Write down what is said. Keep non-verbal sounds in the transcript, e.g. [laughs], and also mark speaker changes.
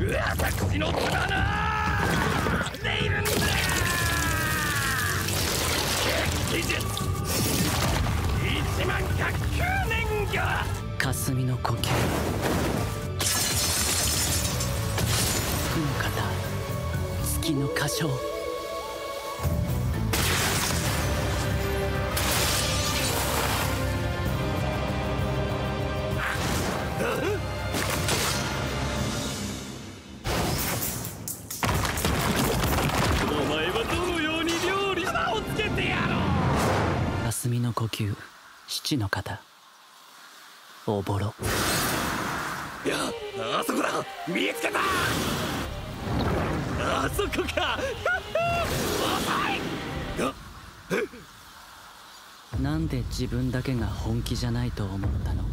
Speaker 1: 私の妻なレイブンだ技術一万百九年魚
Speaker 2: 霞の呼吸。負の型月の歌唱。
Speaker 1: お [laughs] の
Speaker 2: 呼吸七の型おぼろ。
Speaker 1: いやあそこだ。見つけた。あそこか。[laughs]
Speaker 2: なんで自分だけが本気じゃないと思ったの？